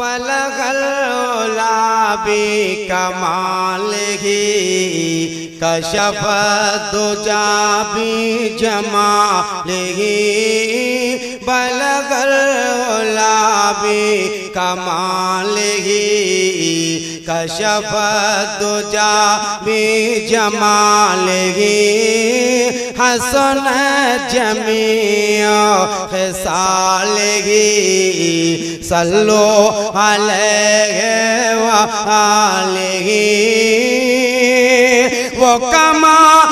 बलगलाबी कमाल ही। दो जाबी जमा ही। बलगलाबी कमाल ही कशफ दुजाबी जमाल ही। हसन जमियो खसाल ही, सल्लो अलैहि वो कमाल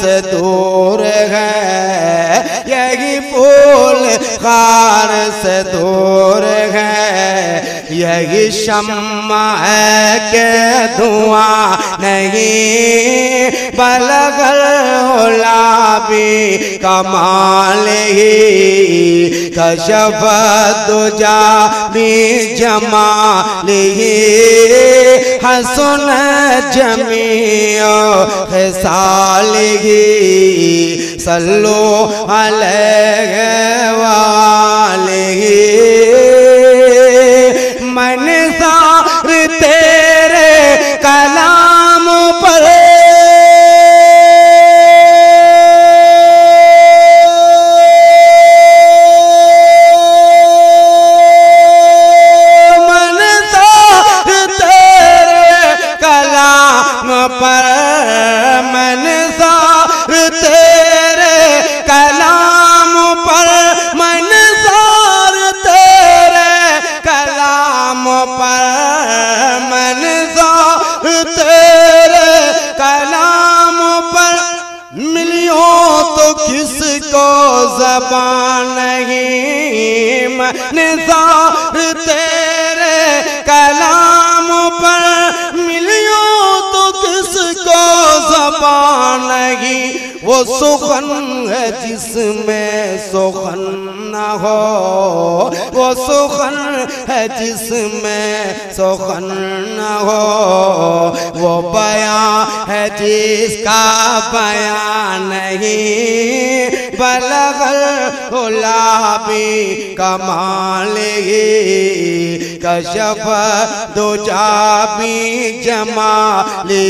से दूर है, यही फूल खार से दूर है। यही शम्मा है के धुआँ नहीं, बलगल गुलाबी कमाल ही। कशफ दुजा भी जमाल ही। हसन जमियो खसाल ही। सल्लो अलग मन जबान नहीं मन तेरे कलाम पर मिलियो तो किसको जबान नहीं वो सुखन है जिसमें सुखन न हो। वो सुखन है जिसमें सुखन न हो। वो बयां है जिसका बयान नहीं। बलगल गुलाबी कमाल ही कशफ दुजाबी जमा ही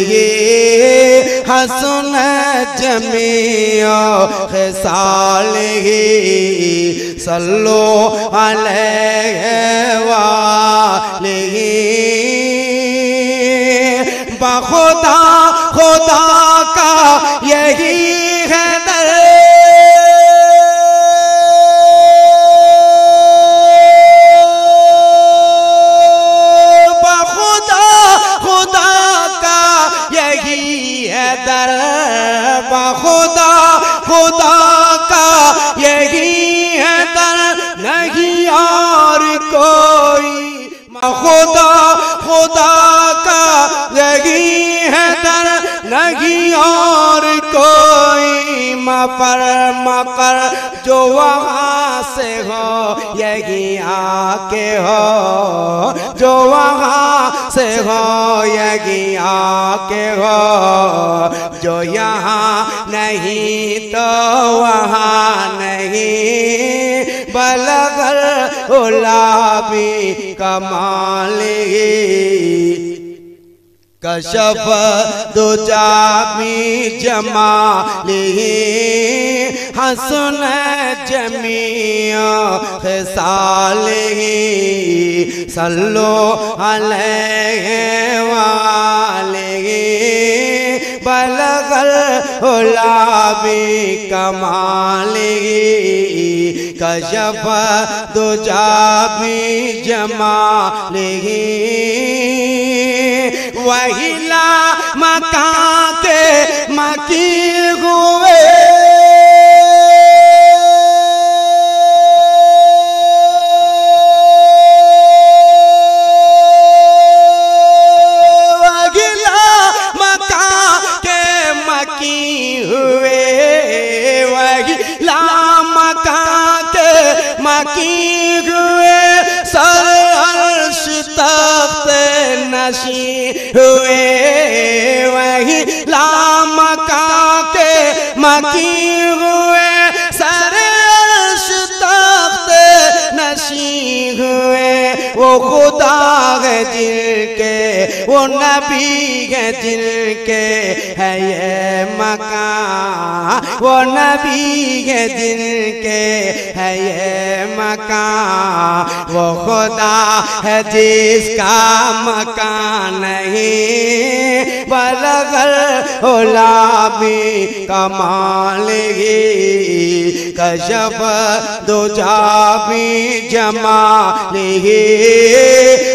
हसन जमियो खसाल ही अलैहि वालिही। बखुदा खुदा का यही है दर। बखुदा खुदा का यही है दर। मपर मकर जो वहाँ से हो, यही आके हो। जो वहाँ से हो, यही आके हो। जो यहाँ नहीं तो वहाँ नहीं। बलगल गुलाबी कमाल कशफ जमा जमाली हसन जमियो खसाली सल्लो वालिही बलगल गुलाबी कमाली। कशफ जमा जमाली वहीला मका के मकी हुए। हुए वही लामका के मकी नशी हुए, वही लामका के मकी हुए सर अर्श तख्त नशी हुए, वो खुदा जिनके वो नबी है जिनके है ये मकान। वो नबी है जिनके है ये मकान। वो खुदा है जिसका मकान। बलगल गुलाबी कमाल ही कशब दो जाबी जमा ली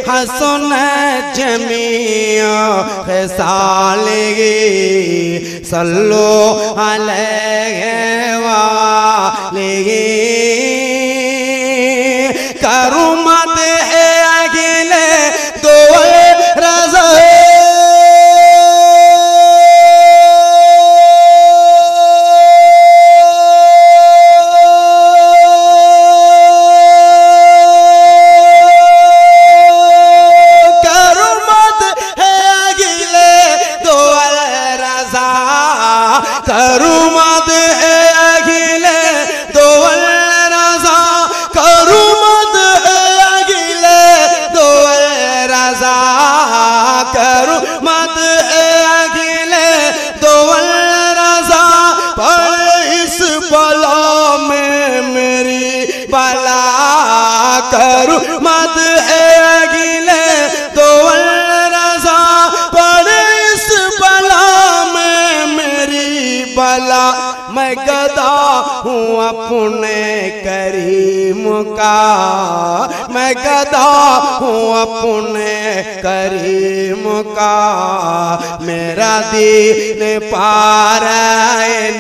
हसन जमिया साले सल्लो अलैहि वाले करुमत Saru. अपने करीम का। मैं गदा हूँ अपने करीम का। मेरा दीन पार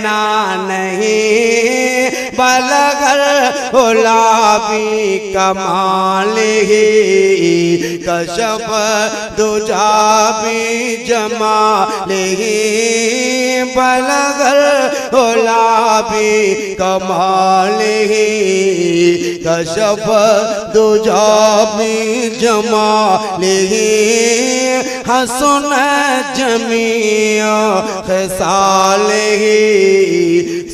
ना नहीं। बलगल गुलाबी कमाल ही। कशफ दुजाबी जमाल ही। बलगल गुलाबी कमाल ही। कशफ दुजाबी जमाल ही। हसन जमिया खसाल ही।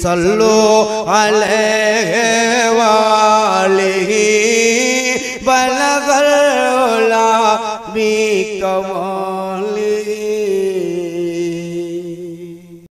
सल्लो अलैहि वालिही बलगल ला बी कमालिही